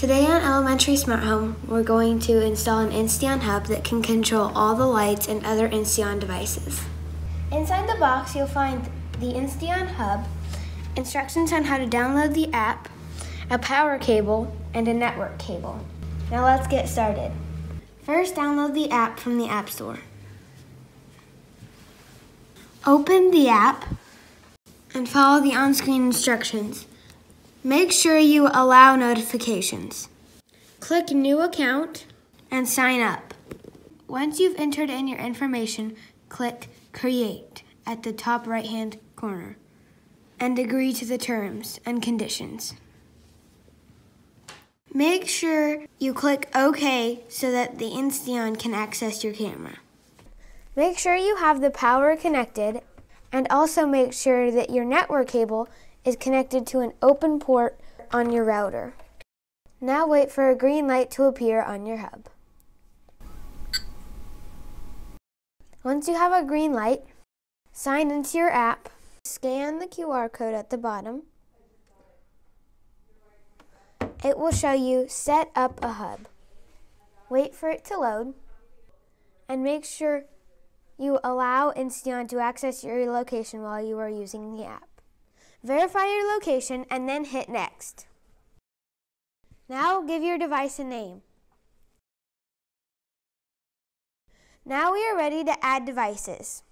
Today on Elementary Smart Home, we're going to install an Insteon hub that can control all the lights and other Insteon devices. Inside the box, you'll find the Insteon hub, instructions on how to download the app, a power cable, and a network cable. Now let's get started. First, download the app from the App Store. Open the app and follow the on screen instructions. Make sure you allow notifications. Click New Account and sign up. Once you've entered in your information, click Create at the top right hand corner and agree to the terms and conditions. Make sure you click OK so that the Insteon can access your camera. Make sure you have the power connected and also make sure that your network cable is connected to an open port on your router. Now wait for a green light to appear on your hub. Once you have a green light, sign into your app, scan the QR code at the bottom. It will show you Set up a hub. Wait for it to load and make sure you allow Insteon to access your location while you are using the app. Verify your location and then hit Next. Now give your device a name. Now we are ready to add devices.